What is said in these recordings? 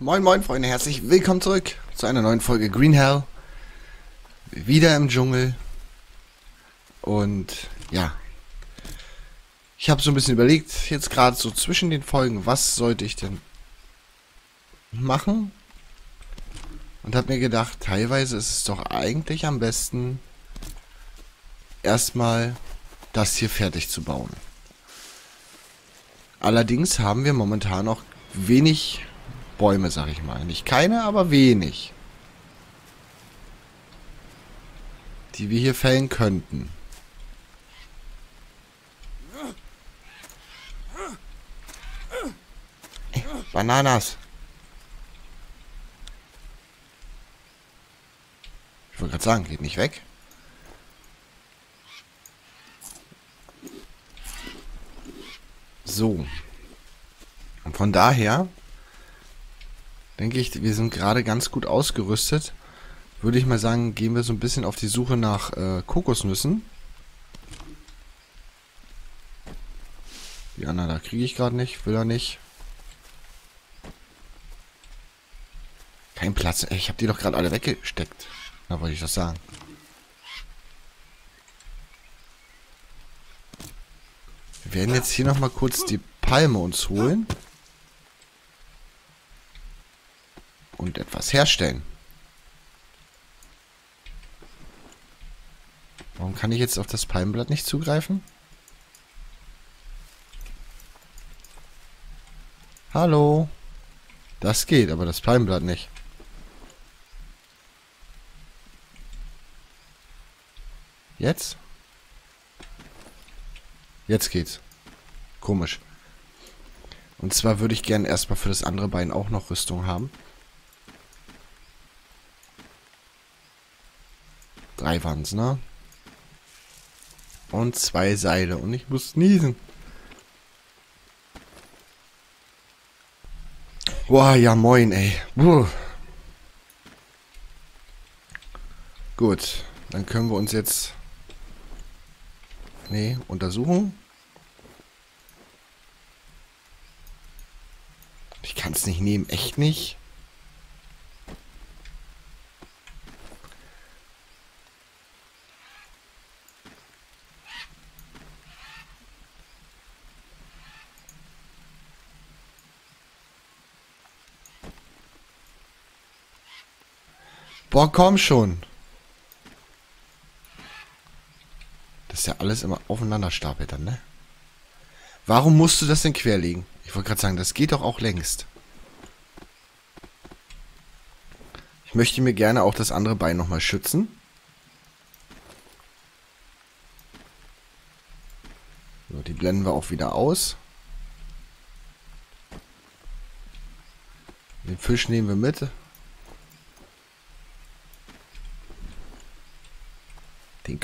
Moin moin Freunde, herzlich willkommen zurück zu einer neuen Folge Green Hell. Wieder im Dschungel. Und ja. Ich habe so ein bisschen überlegt, jetzt gerade so zwischen den Folgen, was sollte ich denn machen? Und habe mir gedacht, teilweise ist es doch eigentlich am besten, erstmal das hier fertig zu bauen. Allerdings haben wir momentan noch wenig Bäume, sag ich mal. Nicht keine, aber wenig. Die wir hier fällen könnten. Ey, Bananas. Ich wollte gerade sagen, geht nicht weg. So. Und von daher denke ich, wir sind gerade ganz gut ausgerüstet. Würde ich mal sagen, gehen wir so ein bisschen auf die Suche nach äh, Kokosnüssen. Die anderen, da kriege ich gerade nicht, will er nicht. Kein Platz. Ey, ich habe die doch gerade alle weggesteckt. Da wollte ich das sagen. Wir werden jetzt hier nochmal kurz die Palme uns holen. Und etwas herstellen. Warum kann ich jetzt auf das Palmenblatt nicht zugreifen? Hallo? Das geht, aber das Palmenblatt nicht. Jetzt? Jetzt geht's. Komisch. Und zwar würde ich gerne erstmal für das andere Bein auch noch Rüstung haben. Drei waren's, ne? Und zwei Seile. Und ich muss niesen. Boah, ja moin, ey. Puh. Gut, dann können wir uns jetzt... Nee, untersuchen. Ich kann es nicht nehmen, echt nicht. Boah, komm schon. Das ist ja alles immer aufeinander stapelt dann, ne? Warum musst du das denn querlegen? Ich wollte gerade sagen, das geht doch auch längst. Ich möchte mir gerne auch das andere Bein nochmal schützen. So, die blenden wir auch wieder aus. Den Fisch nehmen wir mit.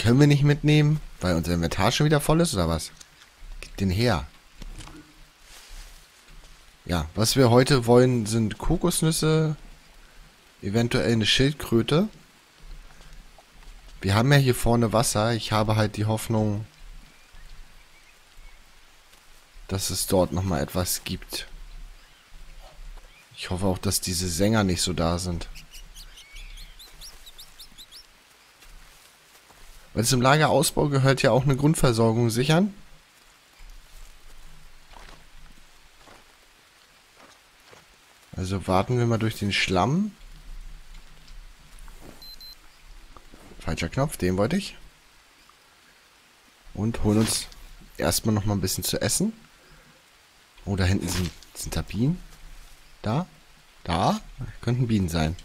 Können wir nicht mitnehmen, weil unser Inventar schon wieder voll ist, oder was? Gib den her. Ja, was wir heute wollen, sind Kokosnüsse, eventuell eine Schildkröte. Wir haben ja hier vorne Wasser. Ich habe halt die Hoffnung, dass es dort nochmal etwas gibt. Ich hoffe auch, dass diese Sänger nicht so da sind. Weil zum Lagerausbau gehört ja auch eine Grundversorgung sichern. Also warten wir mal durch den Schlamm. Falscher Knopf, den wollte ich. Und holen uns erstmal noch mal ein bisschen zu essen. Oh, da hinten sind, sind da Bienen. Da? Da? Könnten Bienen sein.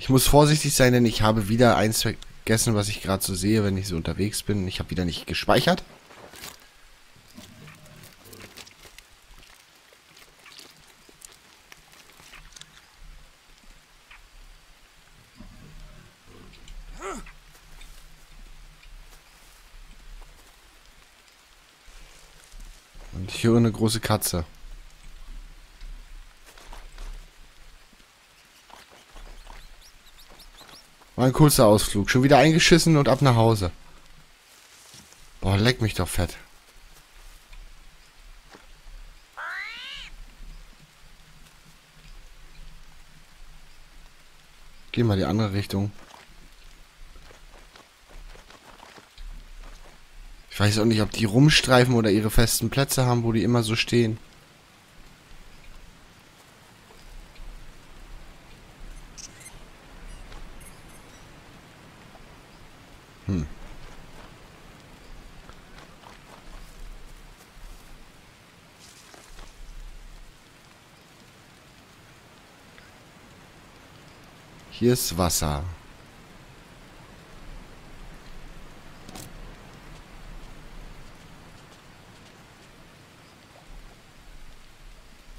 Ich muss vorsichtig sein, denn ich habe wieder eins vergessen, was ich gerade so sehe, wenn ich so unterwegs bin. Ich habe wieder nicht gespeichert. Und ich höre eine große Katze. War ein kurzer Ausflug. Schon wieder eingeschissen und ab nach Hause. Boah, leck mich doch fett. Geh mal die andere Richtung. Ich weiß auch nicht, ob die rumstreifen oder ihre festen Plätze haben, wo die immer so stehen. Hm. Ist Wasser.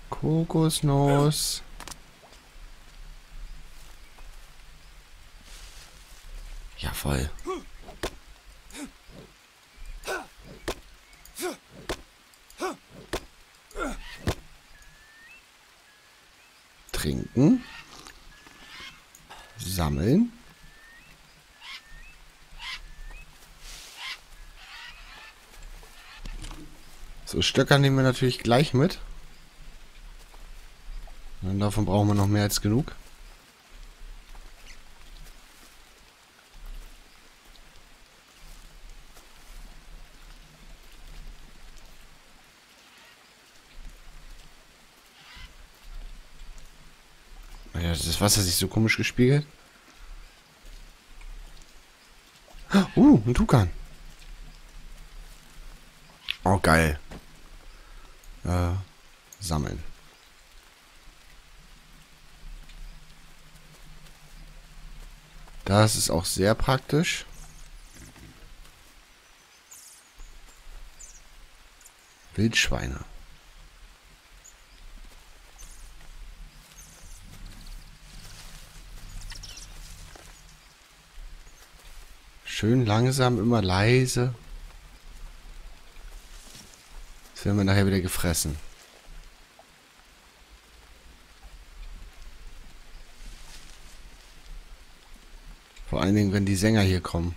Kokosnuss. Ja, voll. Trinken. Sammeln. So, Stöcker nehmen wir natürlich gleich mit. Und davon brauchen wir noch mehr als genug. Das Wasser sich so komisch gespiegelt. Uh, ein Tukan. Oh, geil. Äh, sammeln. Das ist auch sehr praktisch. Wildschweine. Schön langsam, immer leise. Das werden wir nachher wieder gefressen. Vor allen Dingen, wenn die Sänger hier kommen.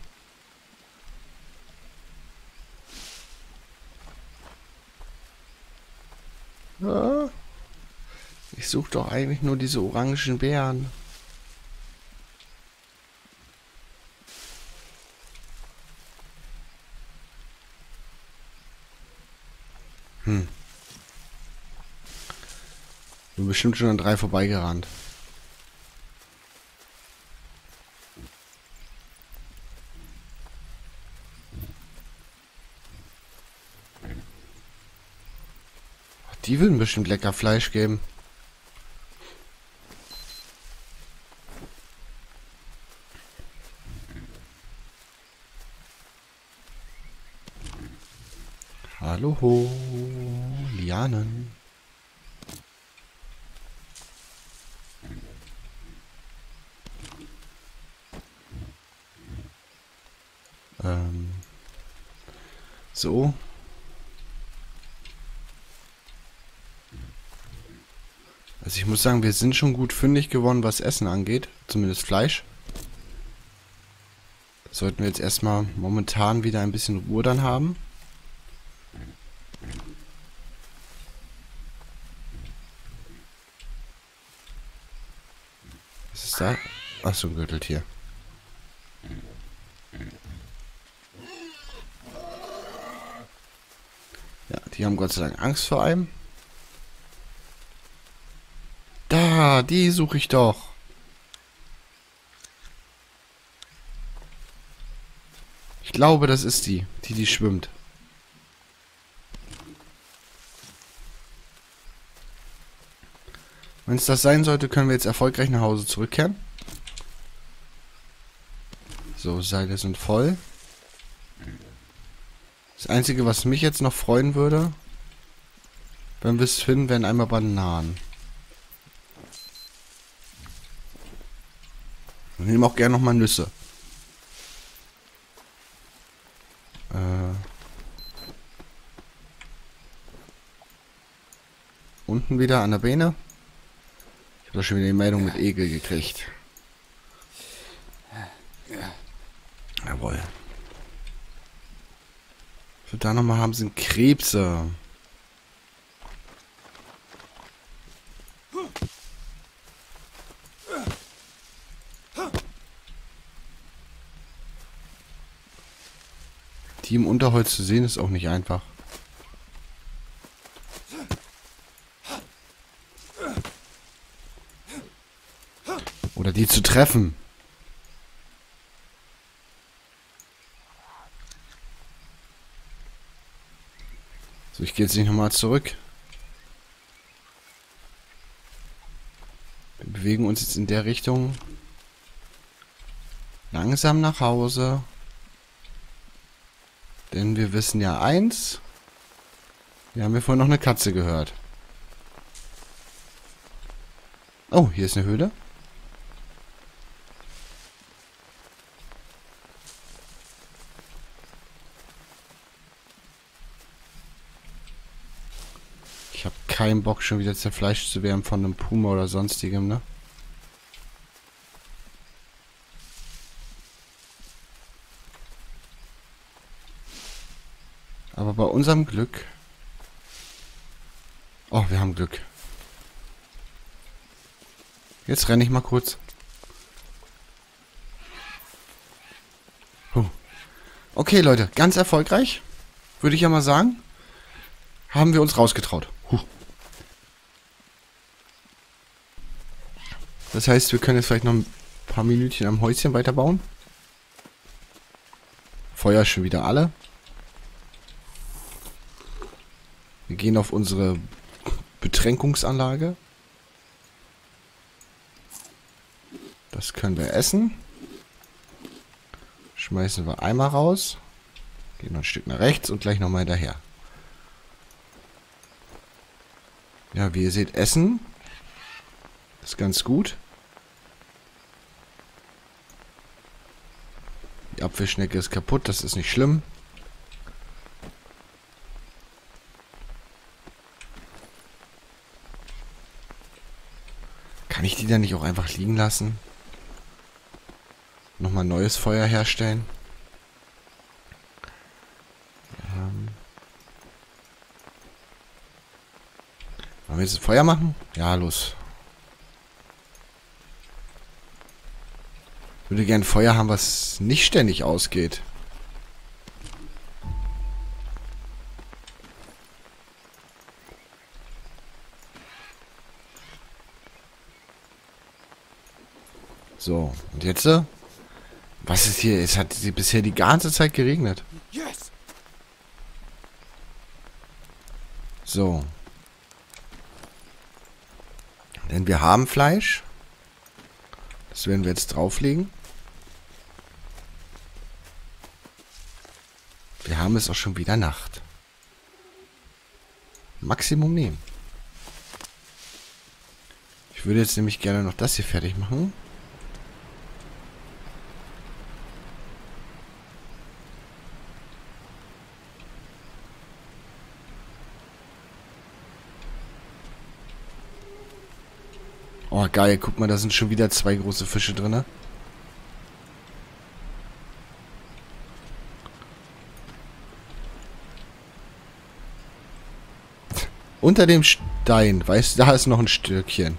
Ich suche doch eigentlich nur diese orangen Beeren. Hm. Bin bestimmt schon an drei vorbeigerannt. Die würden bestimmt lecker Fleisch geben. Hallo, ho, Lianen. Ähm. So. Also ich muss sagen, wir sind schon gut fündig geworden, was Essen angeht. Zumindest Fleisch. Sollten wir jetzt erstmal momentan wieder ein bisschen Ruhe dann haben. Was ist da? Achso, ein Gürteltier. Ja, die haben Gott sei Dank Angst vor einem. Da, die suche ich doch. Ich glaube, das ist die, die die schwimmt. Wenn es das sein sollte, können wir jetzt erfolgreich nach Hause zurückkehren. So, Seile sind voll. Das Einzige, was mich jetzt noch freuen würde, wenn wir es finden, wären einmal Bananen. Wir nehmen auch gerne nochmal Nüsse. Äh. Unten wieder an der Beine. Ich habe schon wieder die Meldung mit Egel gekriegt. Jawohl. Wir da nochmal haben, sind Krebse. Die im Unterholz zu sehen, ist auch nicht einfach. Oder die zu treffen. So, ich gehe jetzt nicht nochmal zurück. Wir bewegen uns jetzt in der Richtung. Langsam nach Hause. Denn wir wissen ja eins. Wir haben ja vorhin noch eine Katze gehört. Oh, hier ist eine Höhle. Ich habe keinen Bock, schon wieder zerfleischt zu werden von einem Puma oder sonstigem, ne? Aber bei unserem Glück... Oh, wir haben Glück. Jetzt renne ich mal kurz. Huh. Okay, Leute, ganz erfolgreich. Würde ich ja mal sagen. Haben wir uns rausgetraut. Huh. Das heißt, wir können jetzt vielleicht noch ein paar Minütchen am Häuschen weiterbauen. Feuer schon wieder alle. Wir gehen auf unsere Betränkungsanlage. Das können wir essen. Schmeißen wir einmal raus. Gehen noch ein Stück nach rechts und gleich nochmal hinterher. Ja, wie ihr seht, Essen ist ganz gut. Die Apfelschnecke ist kaputt, das ist nicht schlimm. Kann ich die dann nicht auch einfach liegen lassen? Nochmal neues Feuer herstellen? Ähm. Wollen wir jetzt Feuer machen? Ja, los. Würde gerne Feuer haben, was nicht ständig ausgeht. So, und jetzt? äh, Was ist hier? Es hat sie bisher die ganze Zeit geregnet. Yes. So. Denn wir haben Fleisch. Das werden wir jetzt drauflegen. Wir haben es auch schon wieder Nacht. Maximum nehmen. Ich würde jetzt nämlich gerne noch das hier fertig machen. Oh, geil. Guck mal, da sind schon wieder zwei große Fische drin. Unter dem Stein, weißt du, da ist noch ein Stückchen.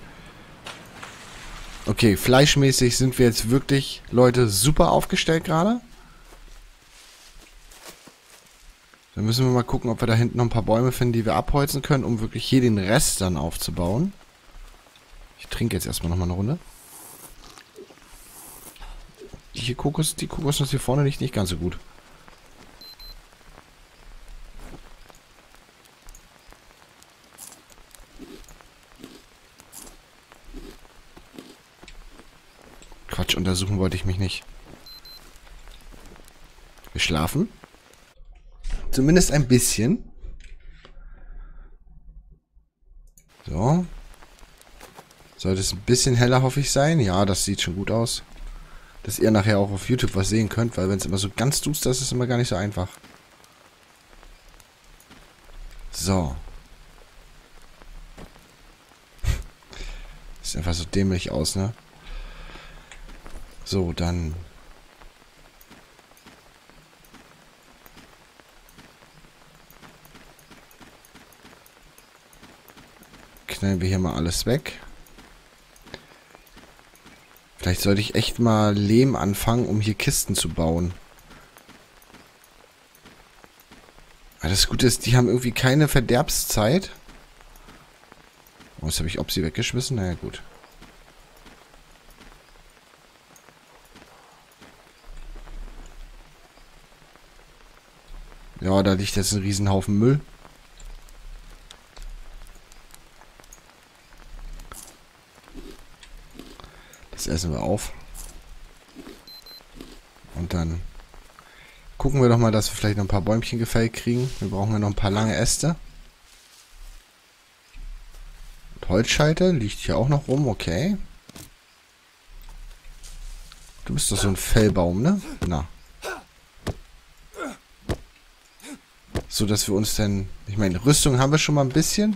Okay, fleischmäßig sind wir jetzt wirklich, Leute, super aufgestellt gerade. Dann müssen wir mal gucken, ob wir da hinten noch ein paar Bäume finden, die wir abholzen können, um wirklich hier den Rest dann aufzubauen. Ich trinke jetzt erstmal nochmal eine Runde. Die Kokos, die Kokosnuss hier vorne liegt nicht ganz so gut. Untersuchen wollte ich mich nicht. Wir schlafen. Zumindest ein bisschen. So. Sollte es ein bisschen heller, hoffe ich, sein. Ja, das sieht schon gut aus. Dass ihr nachher auch auf YouTube was sehen könnt, weil wenn es immer so ganz duster ist, ist es immer gar nicht so einfach. So. Sieht einfach so dämlich aus, ne? So, dann. Knallen wir hier mal alles weg. Vielleicht sollte ich echt mal Lehm anfangen, um hier Kisten zu bauen. Aber das Gute ist, die haben irgendwie keine Verderbszeit. Oh, jetzt habe ich Opsi weggeschmissen. Naja, gut. Ja, da liegt jetzt ein Riesenhaufen Müll. Das essen wir auf. Und dann gucken wir doch mal, dass wir vielleicht noch ein paar Bäumchen gefällt kriegen. Wir brauchen ja noch ein paar lange Äste. Und Holzscheite liegt hier auch noch rum, okay. Du bist doch so ein Fellbaum, ne? Na. So, dass wir uns dann... Ich meine, Rüstung haben wir schon mal ein bisschen.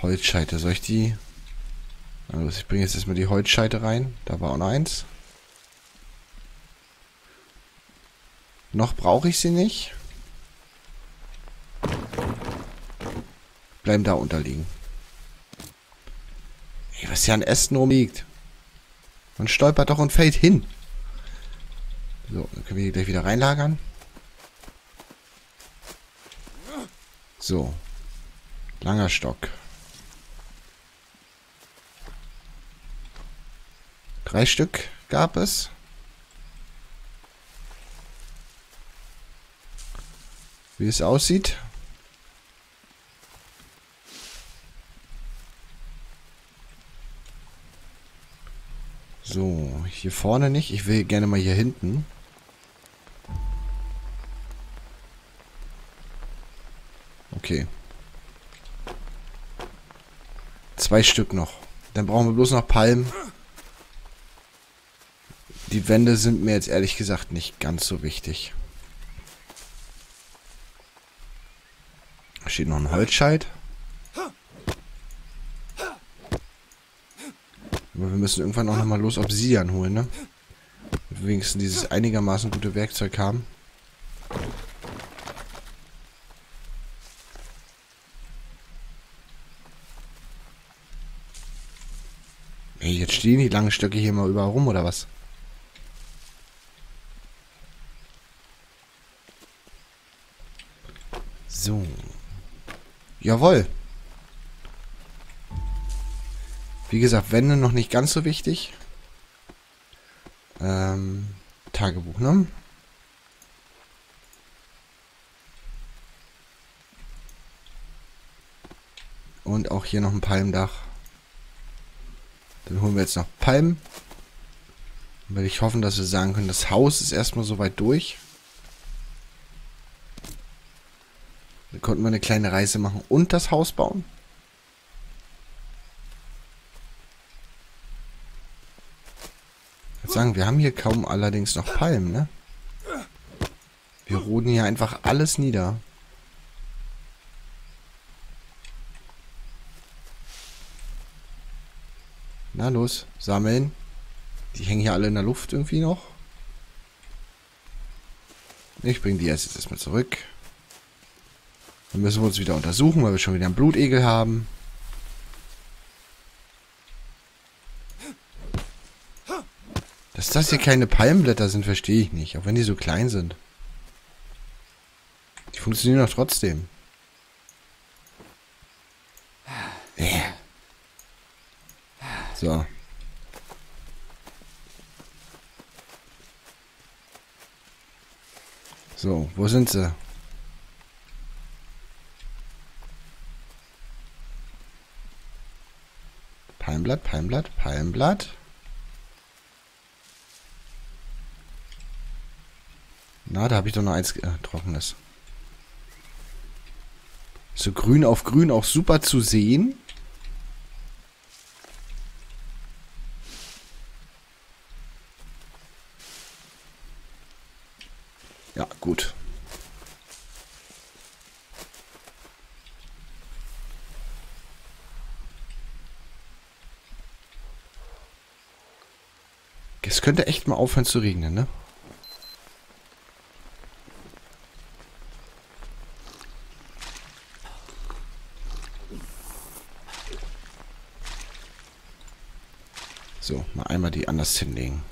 Holzscheite. Soll ich die... Also ich bringe jetzt erstmal die Holzscheite rein. Da war auch noch eins. Noch brauche ich sie nicht. Bleiben da unterliegen. Ey, was hier an Ästen rumliegt. Man stolpert doch und fällt hin. So, dann können wir die gleich wieder reinlagern. So. Langer Stock. Drei Stück gab es. Wie es aussieht. So, hier vorne nicht. Ich will gerne mal hier hinten. Okay. Zwei Stück noch. Dann brauchen wir bloß noch Palmen. Die Wände sind mir jetzt ehrlich gesagt nicht ganz so wichtig. Da steht noch ein Holzscheit. Aber wir müssen irgendwann auch nochmal los Obsidian holen, ne? Damit wir wenigstens dieses einigermaßen gute Werkzeug haben. Ey, jetzt stehen die langen Stöcke hier mal überall rum, oder was? So. Jawohl. Wie gesagt, Wände noch nicht ganz so wichtig. Ähm, Tagebuch, ne? Und auch hier noch ein Palmdach. Dann holen wir jetzt noch Palmen. Dann werde ich hoffen, dass wir sagen können, das Haus ist erstmal soweit durch. Dann konnten wir eine kleine Reise machen und das Haus bauen. Ich würde sagen, wir haben hier kaum allerdings noch Palmen, ne? Wir roden hier einfach alles nieder. Na los, sammeln. Die hängen hier alle in der Luft irgendwie noch. Ich bringe die jetzt erstmal zurück. Dann müssen wir uns wieder untersuchen, weil wir schon wieder einen Blutegel haben. Dass das hier keine Palmblätter sind, verstehe ich nicht. Auch wenn die so klein sind. Die funktionieren doch trotzdem. Äh. So. So, wo sind sie? Palmblatt, Palmblatt, Palmblatt. Na, da habe ich doch noch eins äh, trockenes. So grün auf grün auch super zu sehen. Ja, gut. Es könnte echt mal aufhören zu regnen, ne? So, mal einmal die anders hinlegen.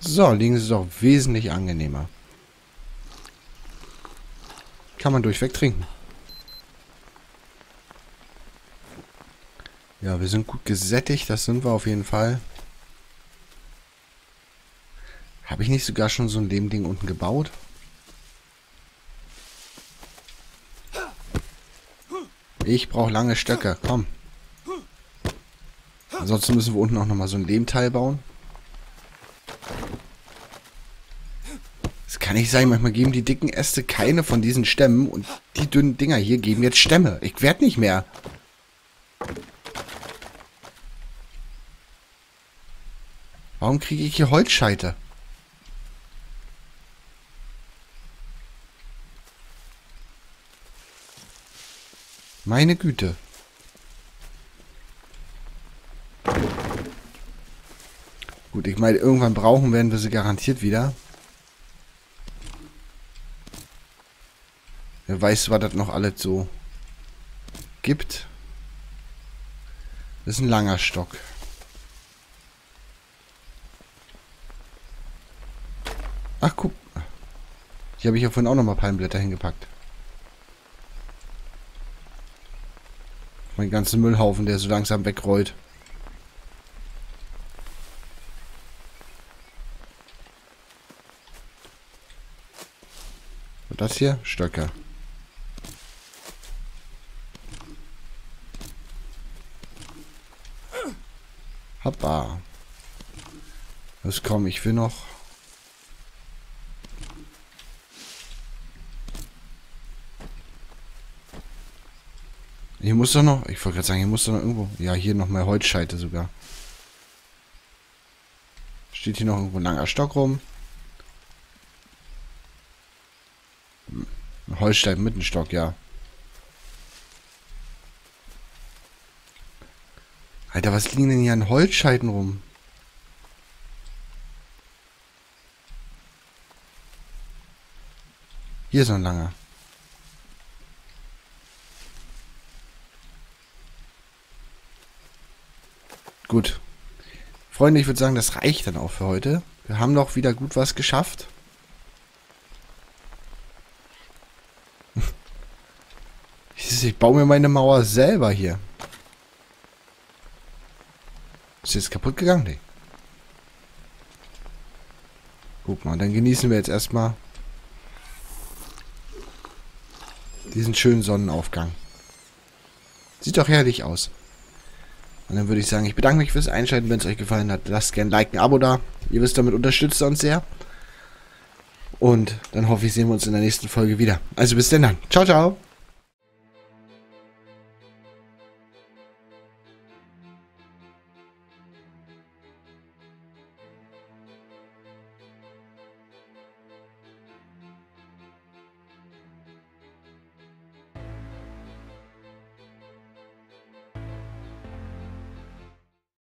So, liegen sie doch wesentlich angenehmer. Kann man durchweg trinken. Ja, wir sind gut gesättigt, das sind wir auf jeden Fall. Habe ich nicht sogar schon so ein Lehmding unten gebaut? Ich brauche lange Stöcke, komm. Ansonsten müssen wir unten auch nochmal so ein Lehmteil bauen. Das kann nicht sein, manchmal geben die dicken Äste keine von diesen Stämmen und die dünnen Dinger hier geben jetzt Stämme. Ich werde nicht mehr. Warum kriege ich hier Holzscheite? Meine Güte. Gut, ich meine, irgendwann brauchen werden wir sie garantiert wieder. Wer weiß, was das noch alles so gibt. Das ist ein langer Stock. Ach, guck. Hier habe ich ja vorhin auch noch mal Palmblätter hingepackt. Mein ganzen Müllhaufen, der so langsam wegrollt. Und das hier? Stöcke. Hoppa. Los komm, ich will noch Hier muss doch noch, ich wollte gerade sagen, hier muss doch noch irgendwo, ja, hier noch mal Holzscheite sogar. Steht hier noch irgendwo ein langer Stock rum. Ein Holzstein mit einem Stock, ja. Alter, was liegen denn hier an Holzscheiten rum? Hier ist noch ein langer. Gut. Freunde, ich würde sagen, das reicht dann auch für heute. Wir haben doch wieder gut was geschafft. Ich baue mir meine Mauer selber hier. Ist jetzt kaputt gegangen? Nee. Guck mal, dann genießen wir jetzt erstmal diesen schönen Sonnenaufgang. Sieht doch herrlich aus. Und dann würde ich sagen, ich bedanke mich fürs Einschalten. Wenn es euch gefallen hat, lasst gerne ein Like, ein Abo da. Ihr wisst, damit unterstützt ihr uns sehr. Und dann hoffe ich, sehen wir uns in der nächsten Folge wieder. Also bis denn dann. Ciao, ciao.